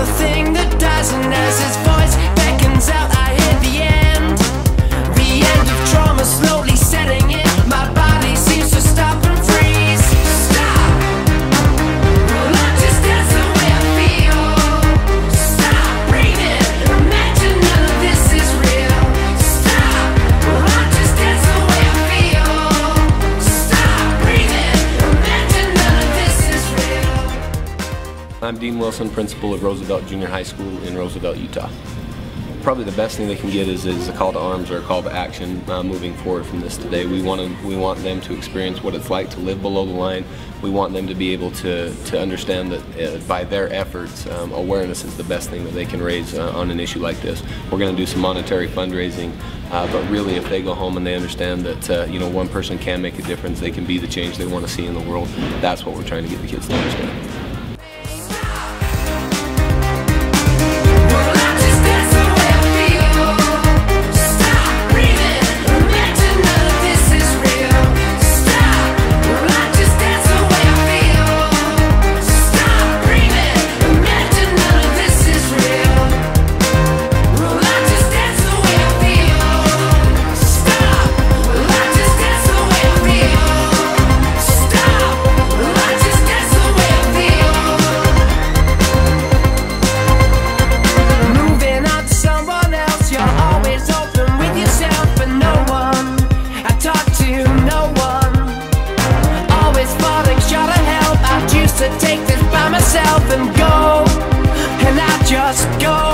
the thing that doesn't as it's I'm Dean Wilson, principal of Roosevelt Junior High School in Roosevelt, Utah. Probably the best thing they can get is, is a call to arms or a call to action uh, moving forward from this today. We want to, we want them to experience what it's like to live below the line. We want them to be able to, to understand that uh, by their efforts, um, awareness is the best thing that they can raise uh, on an issue like this. We're going to do some monetary fundraising, uh, but really if they go home and they understand that uh, you know one person can make a difference, they can be the change they want to see in the world. That's what we're trying to get the kids to understand. up and go, and I just go.